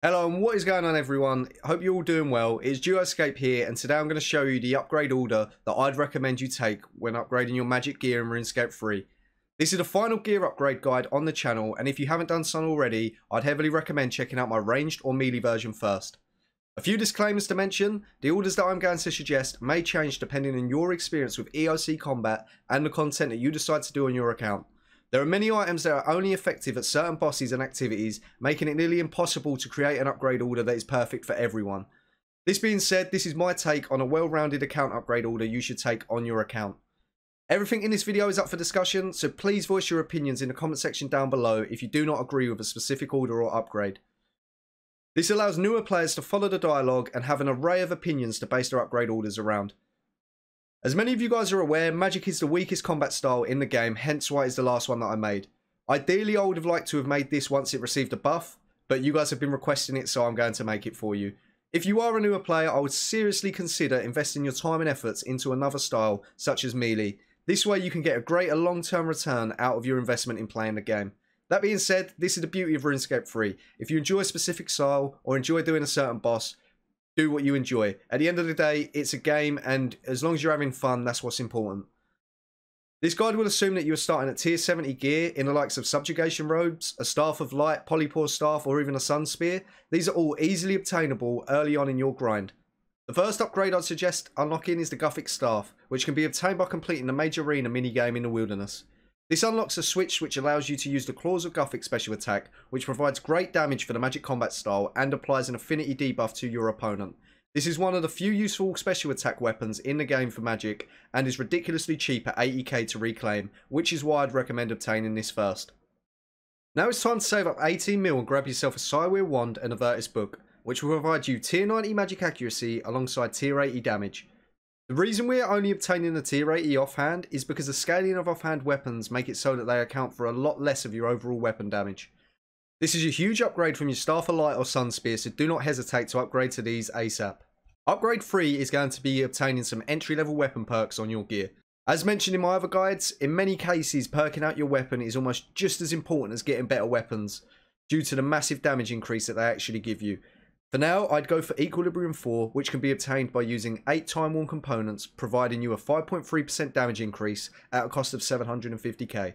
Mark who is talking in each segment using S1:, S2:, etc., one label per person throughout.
S1: Hello and what is going on everyone? Hope you're all doing well. It's Duoscape here and today I'm going to show you the upgrade order that I'd recommend you take when upgrading your magic gear in RuneScape 3. This is the final gear upgrade guide on the channel and if you haven't done so already, I'd heavily recommend checking out my ranged or melee version first. A few disclaimers to mention, the orders that I'm going to suggest may change depending on your experience with EOC combat and the content that you decide to do on your account. There are many items that are only effective at certain bosses and activities, making it nearly impossible to create an upgrade order that is perfect for everyone. This being said, this is my take on a well-rounded account upgrade order you should take on your account. Everything in this video is up for discussion, so please voice your opinions in the comment section down below if you do not agree with a specific order or upgrade. This allows newer players to follow the dialogue and have an array of opinions to base their upgrade orders around. As many of you guys are aware, Magic is the weakest combat style in the game, hence why it's the last one that I made. Ideally, I would have liked to have made this once it received a buff, but you guys have been requesting it, so I'm going to make it for you. If you are a newer player, I would seriously consider investing your time and efforts into another style, such as Melee. This way you can get a greater long-term return out of your investment in playing the game. That being said, this is the beauty of RuneScape 3. If you enjoy a specific style, or enjoy doing a certain boss, do what you enjoy. At the end of the day, it's a game, and as long as you're having fun, that's what's important. This guide will assume that you are starting at tier 70 gear in the likes of Subjugation Robes, a Staff of Light, Polypore Staff, or even a Sun Spear. These are all easily obtainable early on in your grind. The first upgrade I'd suggest unlocking is the Guthix Staff, which can be obtained by completing the Mage Arena minigame in the Wilderness. This unlocks a switch which allows you to use the Claws of Guthix special attack, which provides great damage for the magic combat style and applies an affinity debuff to your opponent. This is one of the few useful special attack weapons in the game for magic and is ridiculously cheap at 80k to reclaim, which is why I'd recommend obtaining this first. Now it's time to save up 18 mil and grab yourself a Cywir Wand and a Book, which will provide you tier 90 magic accuracy alongside tier 80 damage. The reason we are only obtaining the tier 80 offhand is because the scaling of offhand weapons make it so that they account for a lot less of your overall weapon damage. This is a huge upgrade from your Staff of Light or Sun Spear, so do not hesitate to upgrade to these ASAP. Upgrade 3 is going to be obtaining some entry level weapon perks on your gear. As mentioned in my other guides, in many cases perking out your weapon is almost just as important as getting better weapons, due to the massive damage increase that they actually give you. For now, I'd go for Equilibrium 4, which can be obtained by using 8 Time Worn components, providing you a 5.3% damage increase at a cost of 750k.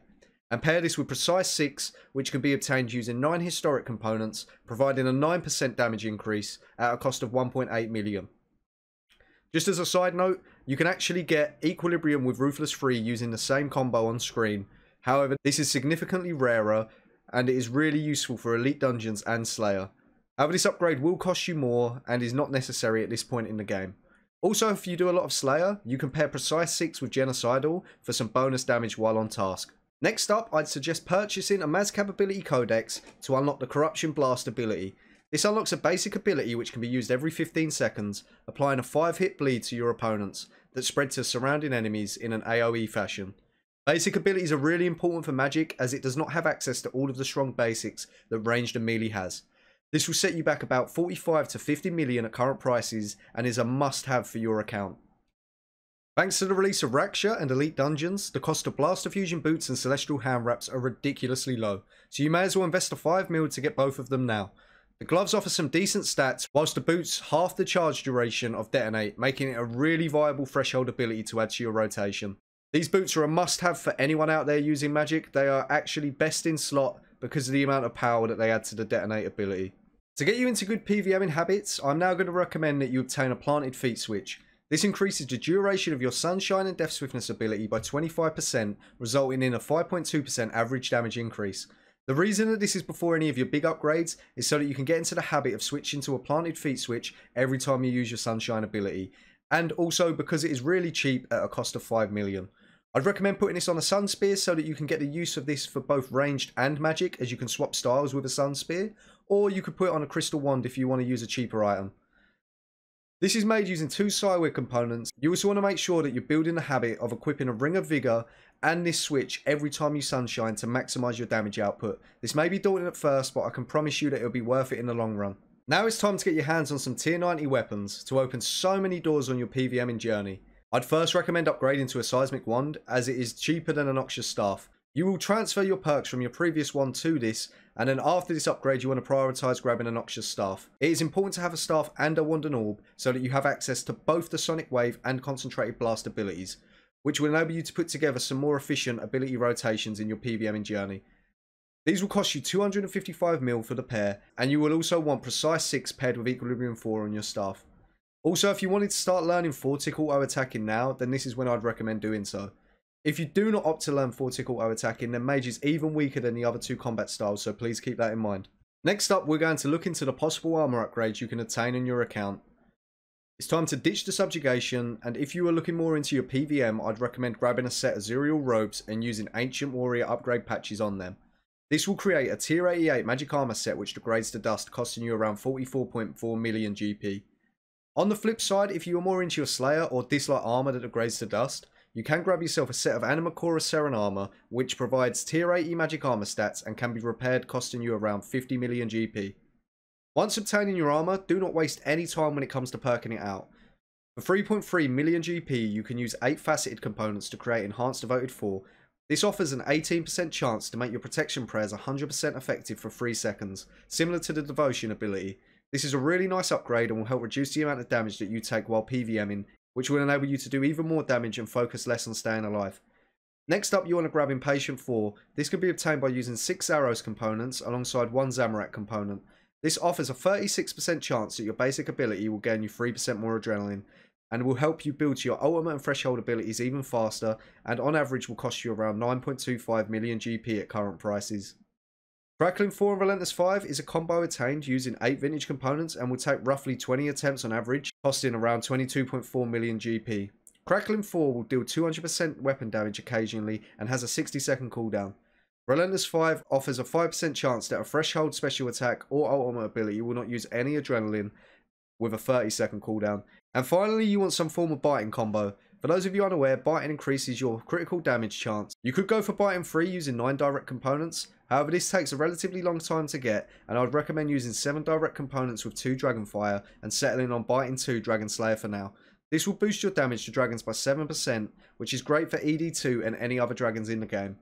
S1: And pair this with Precise 6, which can be obtained using 9 Historic components, providing a 9% damage increase at a cost of 1.8 million. Just as a side note, you can actually get Equilibrium with Ruthless 3 using the same combo on screen. However, this is significantly rarer, and it is really useful for Elite Dungeons and Slayer. However, this upgrade will cost you more and is not necessary at this point in the game. Also, if you do a lot of Slayer, you can pair Precise 6 with Genocidal for some bonus damage while on task. Next up, I'd suggest purchasing a Mazcab ability codex to unlock the Corruption Blast ability. This unlocks a basic ability which can be used every 15 seconds, applying a 5 hit bleed to your opponents that spreads to surrounding enemies in an AoE fashion. Basic abilities are really important for magic as it does not have access to all of the strong basics that ranged and melee has. This will set you back about 45 to 50 million at current prices and is a must have for your account. Thanks to the release of Raksha and Elite Dungeons, the cost of Blast Diffusion boots and Celestial hand wraps are ridiculously low, so you may as well invest a 5 mil to get both of them now. The gloves offer some decent stats, whilst the boots half the charge duration of Detonate, making it a really viable threshold ability to add to your rotation. These boots are a must have for anyone out there using magic, they are actually best in slot because of the amount of power that they add to the Detonate ability. To get you into good PVMing habits, I'm now going to recommend that you obtain a planted feet switch. This increases the duration of your Sunshine and Death Swiftness ability by 25%, resulting in a 5.2% average damage increase. The reason that this is before any of your big upgrades is so that you can get into the habit of switching to a planted feet switch every time you use your Sunshine ability, and also because it is really cheap at a cost of 5 million. I'd recommend putting this on a Sun Spear so that you can get the use of this for both ranged and magic as you can swap styles with a Sun Spear, or you could put it on a Crystal Wand if you want to use a cheaper item. This is made using two Cywir components. You also want to make sure that you're building the habit of equipping a Ring of Vigor and this switch every time you sunshine to maximize your damage output. This may be daunting at first, but I can promise you that it'll be worth it in the long run. Now it's time to get your hands on some tier 90 weapons to open so many doors on your PVMing journey. I'd first recommend upgrading to a Seismic Wand as it is cheaper than a Noxious Staff. You will transfer your perks from your previous one to this And then after this upgrade, you want to prioritize grabbing a Noxious Staff. It is important to have a staff and a Wand Orb so that you have access to both the Sonic Wave and Concentrated Blast abilities, which will enable you to put together some more efficient ability rotations in your PVMing journey. These will cost you 255 mil for the pair, and you will also want Precise 6 paired with Equilibrium 4 on your staff. Also, if you wanted to start learning 4 tick auto attacking now, then this is when I'd recommend doing so. If you do not opt to learn 4 tick auto attacking, then Mage is even weaker than the other two combat styles, so please keep that in mind. Next up, we're going to look into the possible armor upgrades you can obtain in your account. It's time to ditch the subjugation, and if you are looking more into your PVM, I'd recommend grabbing a set of Zuriel robes and using Ancient Warrior upgrade patches on them. This will create a tier 88 magic armor set which degrades to dust, costing you around 44.4 million GP. On the flip side, if you are more into your Slayer or dislike armor that degrades to dust, you can grab yourself a set of Animacora Seren armor, which provides tier 80 magic armor stats and can be repaired costing you around 50 million GP. Once obtaining your armor, do not waste any time when it comes to perking it out. For 3.3 million GP, you can use 8 faceted components to create Enhanced Devoted 4. This offers an 18% chance to make your protection prayers 100% effective for 3 seconds, similar to the Devotion ability. This is a really nice upgrade and will help reduce the amount of damage that you take while PVMing which will enable you to do even more damage and focus less on staying alive. Next up, you want to grab Impatient 4. This can be obtained by using 6 Arrows components alongside 1 Zamorak component. This offers a 36% chance that your basic ability will gain you 3% more adrenaline, and will help you build your ultimate and threshold abilities even faster, and on average will cost you around 9.25 million GP at current prices. Crackling 4 and Relentless 5 is a combo attained using 8 vintage components and will take roughly 20 attempts on average, costing around 22.4 million GP. Crackling 4 will deal 200% weapon damage occasionally and has a 60 second cooldown. Relentless 5 offers a 5% chance that a threshold special attack or ultimate ability will not use any adrenaline with a 30 second cooldown. And finally, you want some form of biting combo. For those of you unaware, biting increases your critical damage chance. You could go for biting 3 using 9 direct components, However, this takes a relatively long time to get, and I would recommend using 7 direct components with 2 Dragonfire and settling on Biting 2 Dragon Slayer for now. This will boost your damage to dragons by 7%, which is great for ED2 and any other dragons in the game.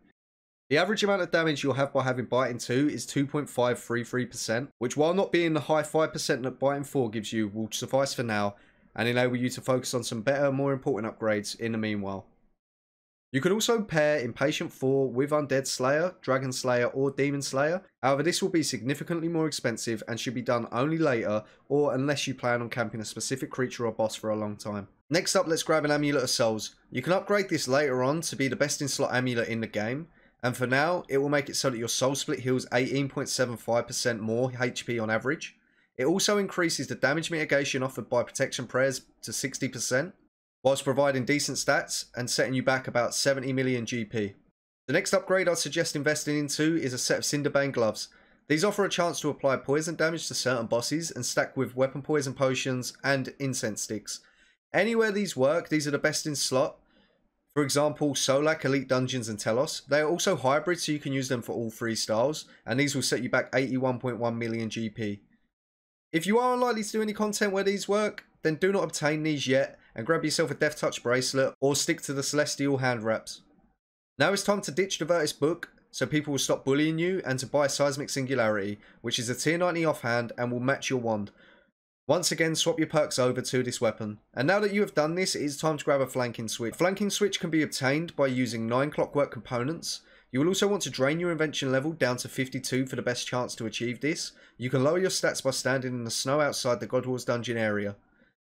S1: The average amount of damage you'll have by having Biting 2 is 2.533%, which while not being the high 5% that Biting 4 gives you will suffice for now and enable you to focus on some better, more important upgrades in the meanwhile. You can also pair Impatient 4 with Undead Slayer, Dragon Slayer or Demon Slayer. However, this will be significantly more expensive and should be done only later or unless you plan on camping a specific creature or boss for a long time. Next up, let's grab an Amulet of Souls. You can upgrade this later on to be the best in slot amulet in the game. And for now, it will make it so that your Soul Split heals 18.75% more HP on average. It also increases the damage mitigation offered by Protection Prayers to 60% whilst providing decent stats and setting you back about 70 million GP. The next upgrade I'd suggest investing into is a set of Cinderbane gloves. These offer a chance to apply poison damage to certain bosses and stack with weapon poison potions and incense sticks. Anywhere these work, these are the best in slot. For example, Solak, Elite Dungeons and Telos. They are also hybrid so you can use them for all three styles and these will set you back 81.1 million GP. If you are unlikely to do any content where these work, then do not obtain these yet and grab yourself a Death Touch bracelet or stick to the Celestial hand wraps. Now it's time to ditch the Virtus book so people will stop bullying you and to buy Seismic Singularity, which is a tier 90 offhand and will match your wand. Once again, swap your perks over to this weapon. And now that you have done this, it is time to grab a flanking switch. A flanking switch can be obtained by using 9 clockwork components. You will also want to drain your invention level down to 52 for the best chance to achieve this. You can lower your stats by standing in the snow outside the God Wars dungeon area.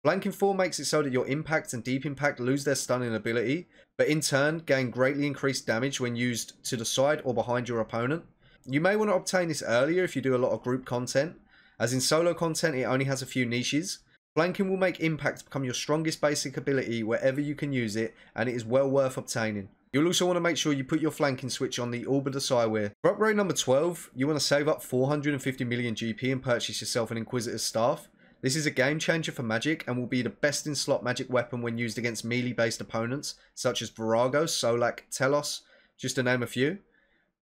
S1: Flanking 4 makes it so that your impact and deep impact lose their stunning ability, but in turn gain greatly increased damage when used to the side or behind your opponent. You may want to obtain this earlier if you do a lot of group content, as in solo content it only has a few niches. Flanking will make impact become your strongest basic ability wherever you can use it, and it is well worth obtaining. You'll also want to make sure you put your flanking switch on the Orb of Desire. For upgrade number 12, you want to save up 450 million GP and purchase yourself an Inquisitor's Staff. This is a game changer for Magic and will be the best in slot Magic weapon when used against melee based opponents such as Vorago, Solak, Telos, just to name a few.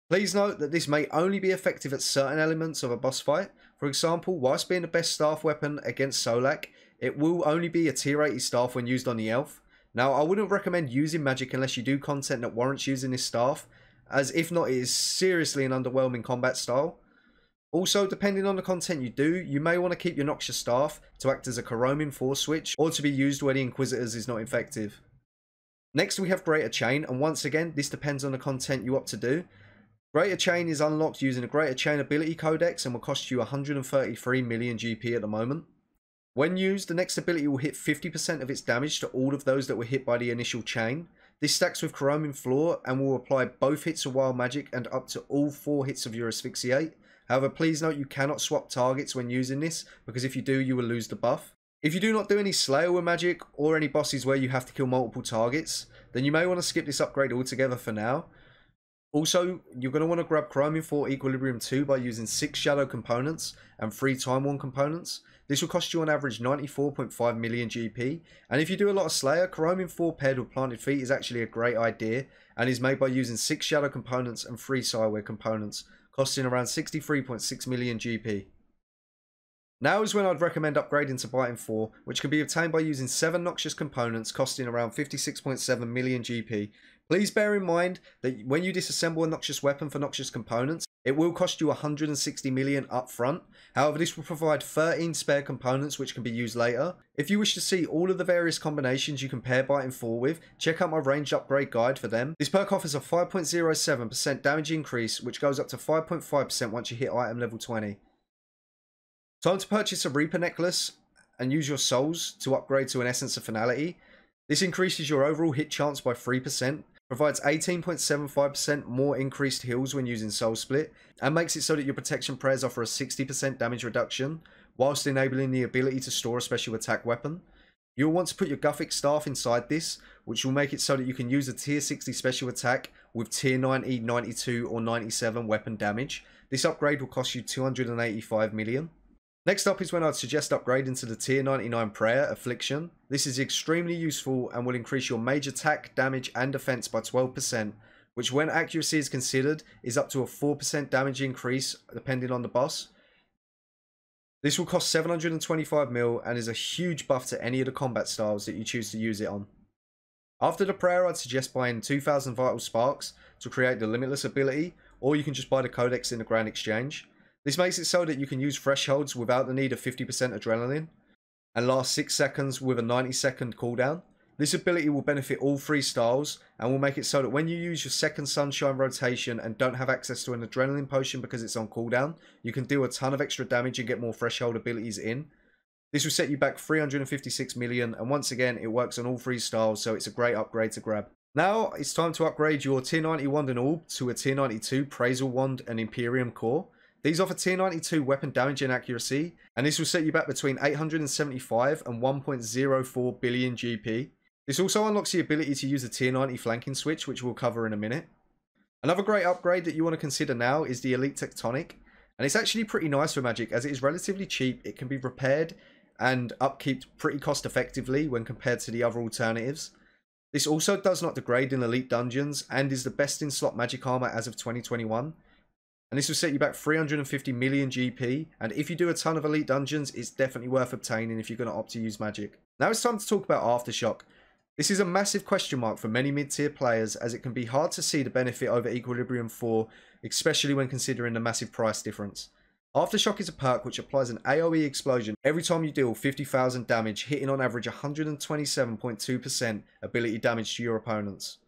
S1: Please note that this may only be effective at certain elements of a boss fight. For example, whilst being the best staff weapon against Solak, it will only be a tier 80 staff when used on the elf. Now, I wouldn't recommend using magic unless you do content that warrants using this staff, as if not, it is seriously an underwhelming combat style. Also, depending on the content you do, you may want to keep your Noxious Staff to act as a Caroming 4 switch or to be used where the Inquisitors is not effective. Next we have Greater Chain and once again this depends on the content you opt to do. Greater Chain is unlocked using a Greater Chain ability codex and will cost you 133 million GP at the moment. When used, the next ability will hit 50% of its damage to all of those that were hit by the initial chain. This stacks with Caroming 4 and will apply both hits of Wild Magic and up to all 4 hits of your Asphyxiate. However, please note you cannot swap targets when using this, because if you do, you will lose the buff. If you do not do any Slayer with magic, or any bosses where you have to kill multiple targets, then you may want to skip this upgrade altogether for now. Also, you're going to want to grab Chromium 4 Equilibrium 2 by using 6 Shadow components and 3 Time Worn components. This will cost you on average 94.5 million GP, and if you do a lot of Slayer, Caroming 4 paired with Planted Feet is actually a great idea, and is made by using 6 Shadow components and 3 Cywir components, costing around 63.6 million GP. Now is when I'd recommend upgrading to Biting 4, which can be obtained by using 7 Noxious components costing around 56.7 million GP. Please bear in mind that when you disassemble a Noxious weapon for Noxious components, it will cost you 160 million up front. However, this will provide 13 spare components which can be used later. If you wish to see all of the various combinations you can pair Biting 4 with, check out my range upgrade guide for them. This perk offers a 5.07% damage increase which goes up to 5.5% once you hit item level 20. Time to purchase a Reaper necklace and use your souls to upgrade to an Essence of Finality. This increases your overall hit chance by 3%, provides 18.75% more increased heals when using Soul Split, and makes it so that your protection prayers offer a 60% damage reduction, whilst enabling the ability to store a special attack weapon. You'll want to put your Guthix Staff inside this, which will make it so that you can use a tier 60 special attack with tier 90, 92 or 97 weapon damage. This upgrade will cost you 285 million. Next up is when I'd suggest upgrading to the tier 99 prayer, Affliction. This is extremely useful and will increase your mage attack, damage and defense by 12%, which when accuracy is considered is up to a 4% damage increase depending on the boss. This will cost 725 mil and is a huge buff to any of the combat styles that you choose to use it on. After the prayer I'd suggest buying 2000 vital sparks to create the limitless ability or you can just buy the codex in the grand exchange. This makes it so that you can use thresholds without the need of 50% adrenaline and last 6 seconds with a 90 second cooldown. This ability will benefit all three styles and will make it so that when you use your second sunshine rotation and don't have access to an adrenaline potion because it's on cooldown, you can deal a ton of extra damage and get more threshold abilities in. This will set you back 356 million and once again it works on all three styles so it's a great upgrade to grab. Now it's time to upgrade your tier 90 wand and orb to a tier 92 Praesul wand and Imperium core. These offer tier 92 weapon damage and accuracy, and this will set you back between 875 and 1.04 billion GP. This also unlocks the ability to use a tier 90 flanking switch, which we'll cover in a minute. Another great upgrade that you want to consider now is the Elite Tectonic, and it's actually pretty nice for Magic as it is relatively cheap, it can be repaired and upkeep pretty cost effectively when compared to the other alternatives. This also does not degrade in Elite Dungeons and is the best in slot Magic Armor as of 2021, and this will set you back 350 million GP. And if you do a ton of Elite Dungeons, it's definitely worth obtaining if you're going to opt to use Magic. Now it's time to talk about Aftershock. This is a massive question mark for many mid-tier players as it can be hard to see the benefit over Equilibrium 4, especially when considering the massive price difference. Aftershock is a perk which applies an AoE explosion every time you deal 50,000 damage, hitting on average 127.2% ability damage to your opponents.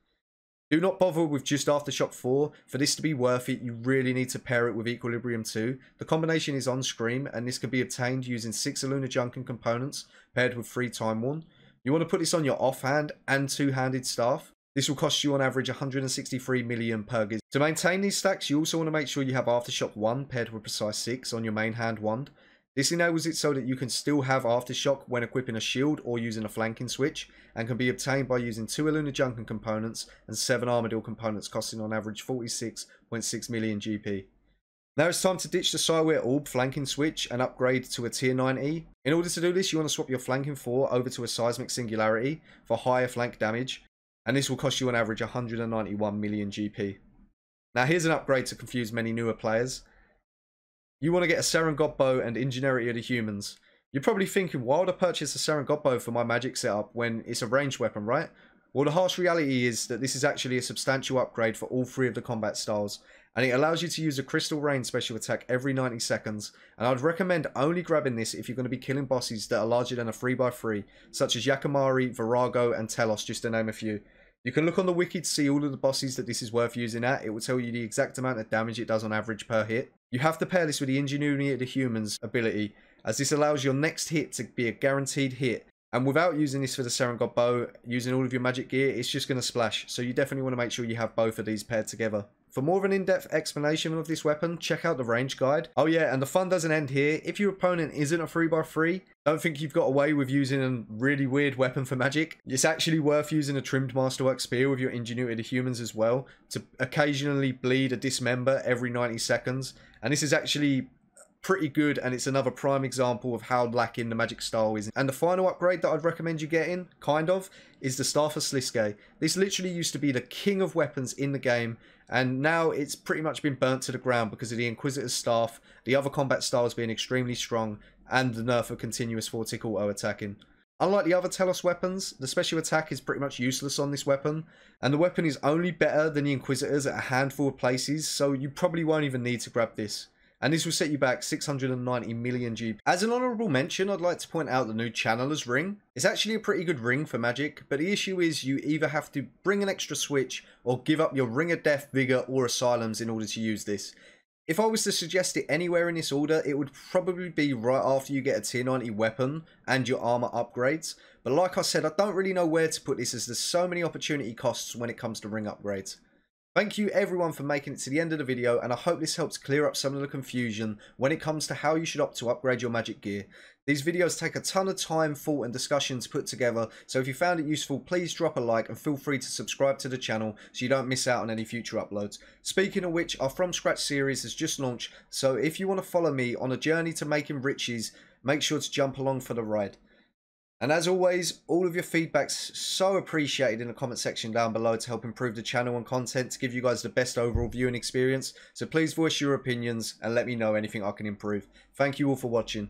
S1: Do not bother with just Aftershock 4. For this to be worth it, you really need to pair it with Equilibrium 2. The combination is on screen, and this can be obtained using 6 Ilujankan components paired with 3 Time Worn. You want to put this on your offhand and two-handed staff. This will cost you on average 163 million per giz. To maintain these stacks, you also want to make sure you have Aftershock 1 paired with Precise 6 on your main hand wand. This enables it so that you can still have Aftershock when equipping a shield or using a flanking switch, and can be obtained by using 2 Ilujankan components and 7 Armadyl components costing on average 46.6 million GP. Now it's time to ditch the Cywir Orb flanking switch and upgrade to a tier 9E. In order to do this, you want to swap your flanking 4 over to a Seismic Singularity for higher flank damage, and this will cost you on average 191 million GP. Now here's an upgrade to confuse many newer players. You want to get a Seren God Bow and Ingenuity of the Humans. You're probably thinking, why would I purchase a Seren God Bow for my magic setup when it's a ranged weapon, right? Well, the harsh reality is that this is actually a substantial upgrade for all three of the combat styles, and it allows you to use a Crystal Rain special attack every 90 seconds, and I'd recommend only grabbing this if you're going to be killing bosses that are larger than a 3x3, such as Yakamaru, Vorago, and Telos, just to name a few. You can look on the wiki to see all of the bosses that this is worth using at, it will tell you the exact amount of damage it does on average per hit. You have to pair this with the Ingenuity of the Humans ability, as this allows your next hit to be a guaranteed hit, and without using this for the Serengod bow, using all of your magic gear, it's just going to splash. So you definitely want to make sure you have both of these paired together. For more of an in-depth explanation of this weapon, check out the range guide. Oh yeah, and the fun doesn't end here. If your opponent isn't a 3x3, don't think you've got away with using a really weird weapon for magic. It's actually worth using a trimmed masterwork spear with your ingenuity humans as well to occasionally bleed a dismember every 90 seconds. And this is actually pretty good and it's another prime example of how lacking the magic style is. And the final upgrade that I'd recommend you getting, kind of, is the Staff of Sliske. This literally used to be the king of weapons in the game and now it's pretty much been burnt to the ground because of the Inquisitor's staff, the other combat styles being extremely strong, and the nerf of continuous 4 tick auto attacking. Unlike the other Telos weapons, the special attack is pretty much useless on this weapon, and the weapon is only better than the Inquisitors at a handful of places, so you probably won't even need to grab this and this will set you back 690 million GB. As an honourable mention, I'd like to point out the new Channeler's Ring. It's actually a pretty good ring for Magic, but the issue is you either have to bring an extra switch or give up your Ring of Death, Vigor or Asylums in order to use this. If I was to suggest it anywhere in this order, it would probably be right after you get a tier 90 weapon and your armor upgrades. But like I said, I don't really know where to put this as there's so many opportunity costs when it comes to ring upgrades. Thank you everyone for making it to the end of the video and I hope this helps clear up some of the confusion when it comes to how you should opt to upgrade your magic gear. These videos take a ton of time, thought and discussion to put together so if you found it useful please drop a like and feel free to subscribe to the channel so you don't miss out on any future uploads. Speaking of which our From Scratch series has just launched so if you want to follow me on a journey to making riches make sure to jump along for the ride. And as always, all of your feedback's so appreciated in the comment section down below to help improve the channel and content to give you guys the best overall viewing experience. So please voice your opinions and let me know anything I can improve. Thank you all for watching.